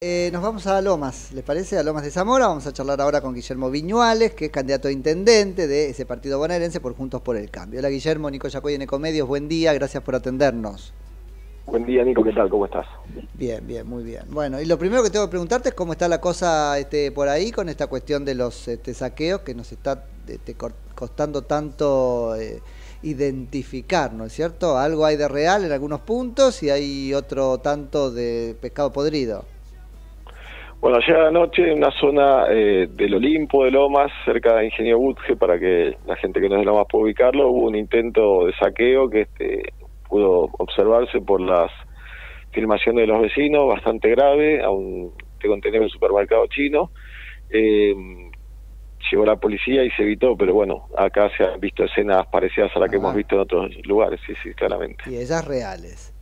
Eh, nos vamos a Lomas, ¿les parece? A Lomas de Zamora. Vamos a charlar ahora con Guillermo Viñuales, que es candidato a intendente de ese partido bonaerense por Juntos por el Cambio. Hola Guillermo, Nico Yacoy en Ecomedios, buen día, gracias por atendernos. Buen día Nico, ¿qué tal? ¿Cómo estás? Bien, bien, muy bien. Bueno, y lo primero que tengo que preguntarte es cómo está la cosa este, por ahí con esta cuestión de los este, saqueos que nos está este, costando tanto eh, identificar, ¿no es cierto? Algo hay de real en algunos puntos y hay otro tanto de pescado podrido. Bueno, ayer anoche en una zona eh, del Olimpo de Lomas, cerca de Ingenio Butge, para que la gente que no es de Lomas pueda ubicarlo, hubo un intento de saqueo que este, pudo observarse por las filmaciones de los vecinos, bastante grave, a un te contenedor un supermercado chino. Eh, llegó la policía y se evitó, pero bueno, acá se han visto escenas parecidas a las que hemos visto en otros lugares, sí, sí, claramente. Y ellas reales.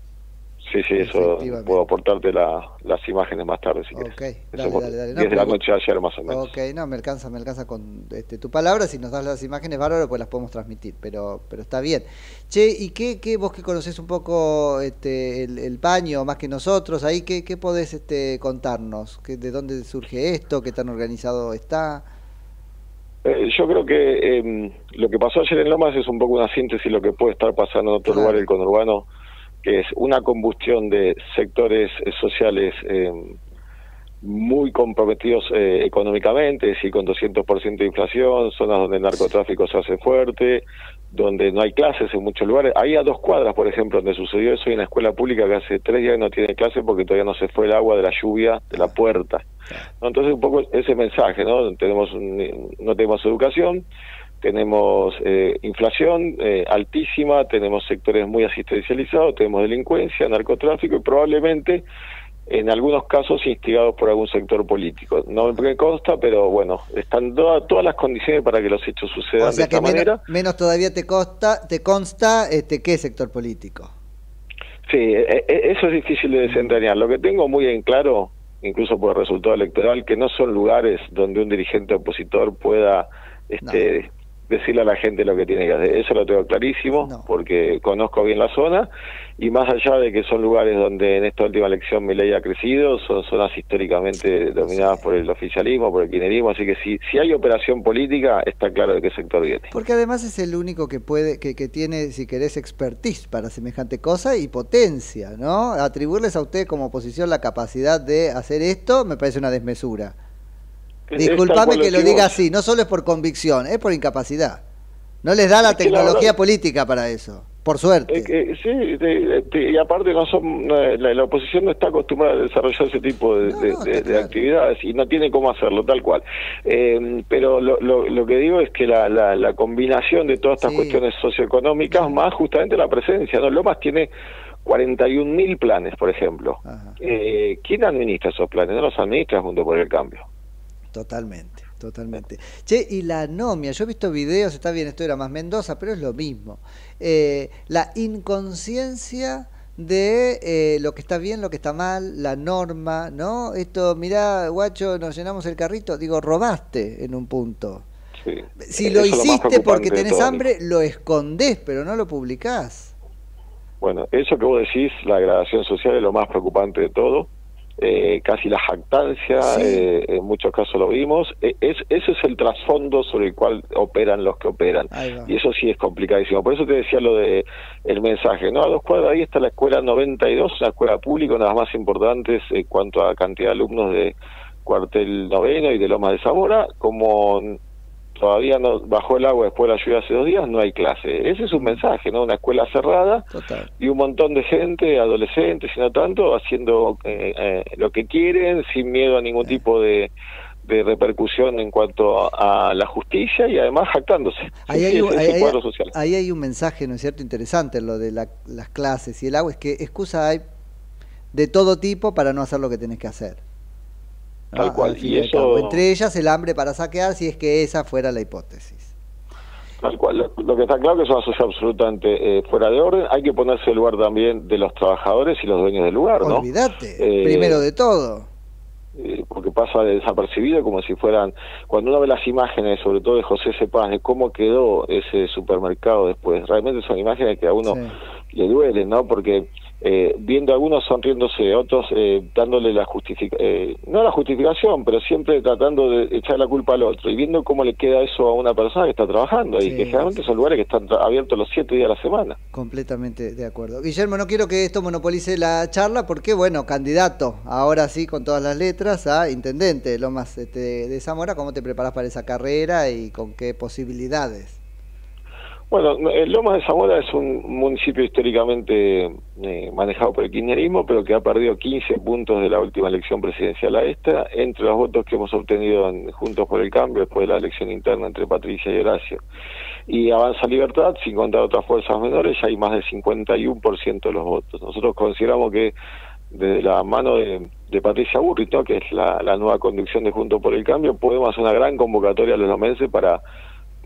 Sí, sí, eso puedo aportarte las imágenes más tarde si Ok, dale, dale, dale. desde la noche ayer más o menos. Ok, no, me alcanza, me alcanza con este, tu palabra, si nos das las imágenes bárbaro, pues las podemos transmitir, pero pero está bien. Che, ¿y qué, qué vos que conocés un poco este, el, paño más que nosotros, ahí qué, qué podés este, contarnos? ¿De dónde surge esto? ¿Qué tan organizado está? Eh, yo creo que em, lo que pasó ayer en Lomas es un poco una síntesis de lo que puede estar pasando en otro lugar del conurbano que es una combustión de sectores eh, sociales eh, muy comprometidos eh, económicamente, es decir, con 200% de inflación, zonas donde el narcotráfico se hace fuerte, donde no hay clases en muchos lugares. Hay a dos cuadras, por ejemplo, donde sucedió eso, hay una escuela pública que hace tres días que no tiene clases porque todavía no se fue el agua de la lluvia de la puerta. Entonces, un poco ese mensaje, ¿no? Tenemos no tenemos educación, tenemos eh, inflación eh, altísima, tenemos sectores muy asistencializados, tenemos delincuencia, narcotráfico y probablemente en algunos casos instigados por algún sector político. No me consta, pero bueno, están todas las condiciones para que los hechos sucedan de esta manera. Menos todavía te consta, te consta este, qué sector político. Sí, e, e, eso es difícil de desentrañar. Lo que tengo muy en claro, incluso por el resultado electoral, que no son lugares donde un dirigente opositor pueda este, decirle a la gente lo que tiene que hacer. Eso lo tengo clarísimo, porque conozco bien la zona, y más allá de que son lugares donde en esta última elección mi ley ha crecido, son zonas históricamente dominadas por el oficialismo, por el kirchnerismo, así que si, si hay operación política, está claro de qué sector viene. Porque además es el único que puede, que, que tiene, si querés, expertise para semejante cosa y potencia, ¿no? Atribuirles a usted como oposición la capacidad de hacer esto me parece una desmesura. Disculpame que lo diga así, no solo es por convicción, es por incapacidad. No les da la tecnología política para eso, por suerte. sí, y aparte no son, la, oposición no está acostumbrada a desarrollar ese tipo de, actividades y no tiene cómo hacerlo, tal cual. Eh, pero lo, lo, que digo es que la, la, combinación de todas estas cuestiones socioeconómicas, más justamente la presencia, ¿no? Lomas tiene 41 mil planes, por ejemplo. Eh, ¿Quién administra esos planes? No los administra junto por el cambio. Totalmente, totalmente. Che, y la anomia, yo he visto videos, está bien, esto era más Mendoza, pero es lo mismo. Eh, la inconsciencia de eh, lo que está bien, lo que está mal, la norma, ¿no? Esto, mirá, guacho, nos llenamos el carrito, digo, robaste en un punto. Sí. Si lo hiciste porque tenés hambre, lo escondés, pero no lo publicás. Bueno, eso que vos decís, la degradación social es lo más preocupante de todo eh, casi la jactancia, eh, en muchos casos lo vimos. Eh, es, ese es el trasfondo sobre el cual operan los que operan. Y eso sí es complicadísimo. Por eso te decía lo de el mensaje. no A dos cuadras ahí está la escuela 92, una escuela pública, una de las más importantes en cuanto a cantidad de alumnos de cuartel noveno y de Loma de Zamora, como todavía no bajó el agua después de la lluvia hace dos días, no hay clase. Ese es un mensaje, ¿no? Una escuela cerrada y un montón de gente, adolescentes y no tanto, haciendo eh, eh, lo que quieren, sin miedo a ningún tipo de, de repercusión en cuanto a, la justicia y además jactándose. Ahí hay, un, ahí, hay, un mensaje, ¿no es cierto?, interesante, lo de las clases y el agua, es que excusa hay de todo tipo para no hacer lo que tenés que hacer. Tal cual. Y eso... Entre ellas el hambre para saquear, si es que esa fuera la hipótesis. Tal cual. Lo, que está claro es que es una sociedad absolutamente eh, fuera de orden. Hay que ponerse el lugar también de los trabajadores y los dueños del lugar, ¿no? Olvídate, eh, primero de todo. Eh, porque pasa desapercibido como si fueran... Cuando uno ve las imágenes, sobre todo de José Cepaz, de cómo quedó ese supermercado después, realmente son imágenes que a uno le duelen, ¿no? Porque eh, viendo a algunos sonriéndose, otros eh, dándole la justificación, eh, no la justificación, pero siempre tratando de echar la culpa al otro y viendo cómo le queda eso a una persona que está trabajando y que generalmente son lugares que están abiertos los siete días a la semana. Completamente de acuerdo. Guillermo, no quiero que esto monopolice la charla porque, bueno, candidato, ahora sí, con todas las letras, a intendente Lomas este, de Zamora, ¿cómo te preparas para esa carrera y con qué posibilidades? Bueno, Lomas de Zamora es un municipio históricamente eh, manejado por el kirchnerismo, pero que ha perdido 15 puntos de la última elección presidencial a esta, entre los votos que hemos obtenido Juntos por el Cambio después de la elección interna entre Patricia y Horacio. Y Avanza Libertad, sin contar otras fuerzas menores, hay más del 51% de los votos. Nosotros consideramos que desde la mano de, Patricia Burrito, que es la, nueva conducción de Juntos por el Cambio, podemos hacer una gran convocatoria a los lomenses para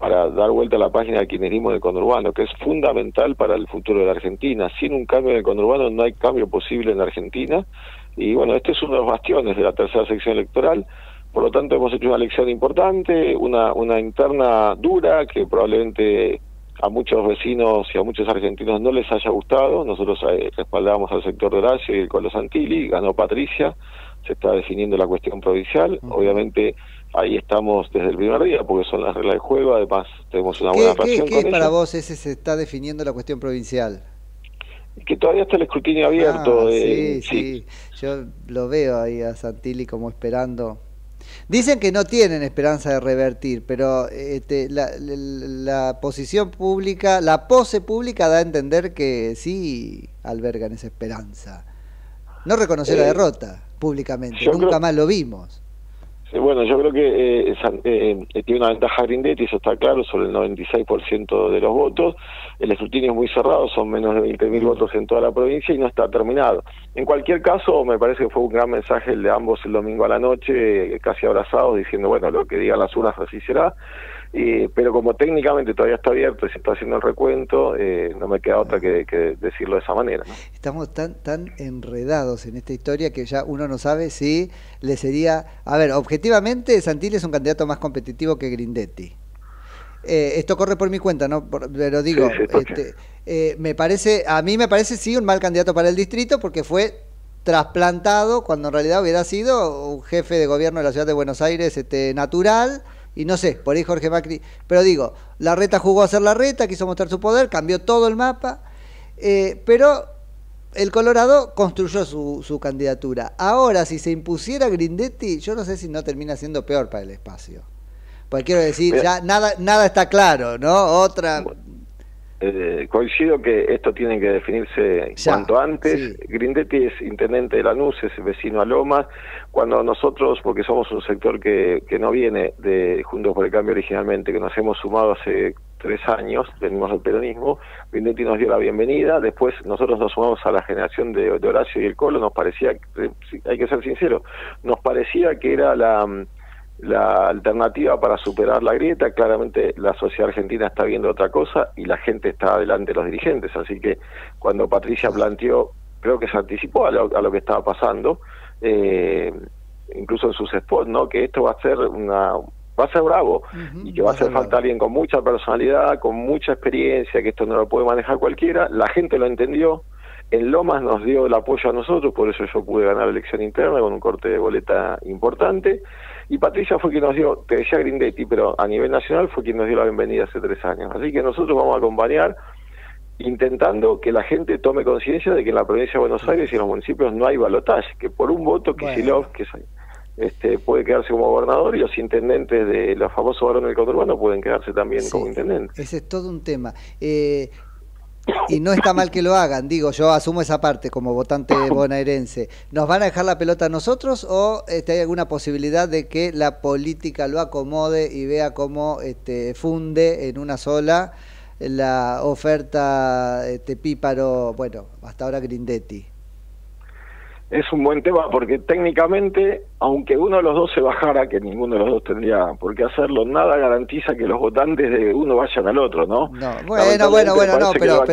para dar vuelta a la página del kirchnerismo del conurbano, que es fundamental para el futuro de la Argentina. Sin un cambio en el conurbano no hay cambio posible en la Argentina. Y bueno, este es uno de los bastiones de la tercera sección electoral. Por lo tanto, hemos hecho una elección importante, una, una interna dura que probablemente a muchos vecinos y a muchos argentinos no les haya gustado. Nosotros eh, respaldamos al sector de Horacio y el Colo Santilli, ganó Patricia, se está definiendo la cuestión provincial. Obviamente ahí estamos desde el primer día porque son las reglas del juego, además tenemos una buena relación ¿qué, ¿qué para vos ese se está definiendo la cuestión provincial? Que todavía está el escrutinio abierto. Ah, sí, sí, yo lo veo ahí a Santilli como esperando. Dicen que no tienen esperanza de revertir, pero este, la, posición pública, la pose pública da a entender que sí albergan esa esperanza. No reconoció la eh, derrota públicamente, nunca más lo vimos bueno, yo creo que eh, eh, eh, tiene una ventaja Grindetti, eso está claro, sobre el 96% de los votos. El escrutinio es muy cerrado, son menos de 20.000 votos en toda la provincia y no está terminado. En cualquier caso, me parece que fue un gran mensaje el de ambos el domingo a la noche, casi abrazados, diciendo, bueno, lo que digan las urnas así será. Eh, pero como técnicamente todavía está abierto y se está haciendo el recuento, eh, no me queda otra que, decirlo de esa manera. Estamos tan, tan enredados en esta historia que ya uno no sabe si le sería... A ver, objetivamente Santilli es un candidato más competitivo que Grindetti. Eh, esto corre por mi cuenta, ¿no? pero digo, este, me parece, a mí me parece sí un mal candidato para el distrito porque fue trasplantado cuando en realidad hubiera sido un jefe de gobierno de la ciudad de Buenos Aires este, natural y no sé, por ahí Jorge Macri, pero digo, la reta jugó a ser la reta, quiso mostrar su poder, cambió todo el mapa, eh, pero el Colorado construyó su, su, candidatura. Ahora, si se impusiera Grindetti, yo no sé si no termina siendo peor para el espacio. Porque quiero decir, ya nada, nada está claro, ¿no? Otra... Eh, coincido que esto tiene que definirse cuanto antes. Grindetti es intendente de Lanús, es vecino a Lomas. Cuando nosotros, porque somos un sector que, que no viene de Juntos por el Cambio originalmente, que nos hemos sumado hace tres años, venimos del peronismo, Grindetti nos dio la bienvenida, después nosotros nos sumamos a la generación de, de Horacio y el Colo, nos parecía, hay que ser sincero, nos parecía que era la la alternativa para superar la grieta. Claramente la sociedad argentina está viendo otra cosa y la gente está delante de los dirigentes. Así que cuando Patricia planteó, creo que se anticipó a lo, que estaba pasando, eh, incluso en sus spots, ¿no? que esto va a ser una va a ser bravo y que va, a hacer falta alguien con mucha personalidad, con mucha experiencia, que esto no lo puede manejar cualquiera. La gente lo entendió. En Lomas nos dio el apoyo a nosotros, por eso yo pude ganar la elección interna con un corte de boleta importante. Y Patricia fue quien nos dio, te decía Grindetti, pero a nivel nacional fue quien nos dio la bienvenida hace tres años. Así que nosotros vamos a acompañar intentando que la gente tome conciencia de que en la provincia de Buenos Aires y en los municipios no hay balotaje, que por un voto Kisilov, que este, puede quedarse como gobernador y los intendentes de los famosos varones del conurbano pueden quedarse también como intendentes. Ese es todo un tema. Eh, y no está mal que lo hagan, digo, yo asumo esa parte como votante bonaerense. ¿Nos van a dejar la pelota a nosotros o este, hay alguna posibilidad de que la política lo acomode y vea cómo este, funde en una sola la oferta este, píparo, bueno, hasta ahora Grindetti? Es un buen tema porque técnicamente, aunque uno de los dos se bajara, que ninguno de los dos tendría por qué hacerlo, nada garantiza que los votantes de uno vayan al otro, ¿no? No, bueno, bueno, bueno, no, pero,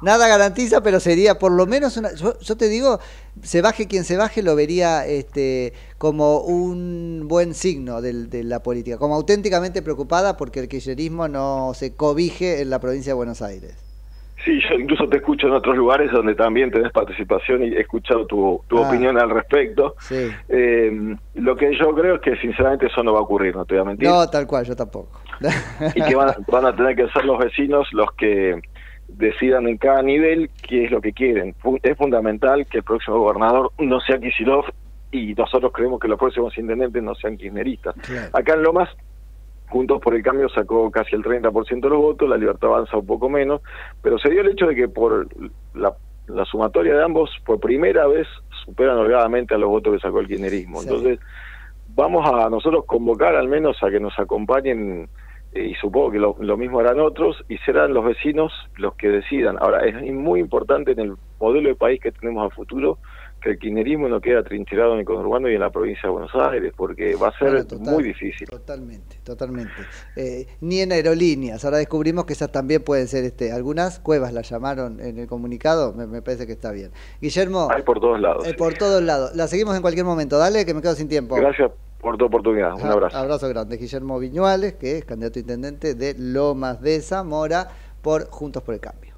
nada garantiza, pero sería por lo menos una, yo, te digo, se baje quien se baje, lo vería este como un buen signo de, de la política, como auténticamente preocupada porque el kirchnerismo no se cobije en la provincia de Buenos Aires. Sí, yo incluso te escucho en otros lugares donde también tenés participación y he escuchado tu, tu ah. opinión al respecto. Sí. Eh, lo que yo creo es que sinceramente eso no va a ocurrir, no te voy a mentir. No, tal cual, yo tampoco. y que van, van a tener que ser los vecinos los que decidan en cada nivel qué es lo que quieren. Es fundamental que el próximo gobernador no sea Kisilov y nosotros creemos que los próximos intendentes no sean kirchneristas. Acá en Lomas, Juntos por el Cambio sacó casi el 30% de los votos, la Libertad avanza un poco menos, pero se dio el hecho de que por la, sumatoria de ambos, por primera vez, superan holgadamente a los votos que sacó el kirchnerismo. Entonces, vamos a nosotros convocar al menos a que nos acompañen y supongo que lo, mismo harán otros, y serán los vecinos los que decidan. Ahora, es muy importante en el modelo de país que tenemos a futuro que el kirchnerismo no quede atrincherado en el conurbano y en la provincia de Buenos Aires, porque va a ser muy difícil. Totalmente, totalmente. Eh, ni en aerolíneas, ahora descubrimos que esas también pueden ser, este algunas cuevas las llamaron en el comunicado, me, parece que está bien. Guillermo... Hay por todos lados. Eh, por todos lados. La seguimos en cualquier momento, dale, que me quedo sin tiempo. Gracias por tu oportunidad. Un abrazo. Abrazo grande. Guillermo Viñuales, que es candidato a intendente de Lomas de Zamora por Juntos por el Cambio.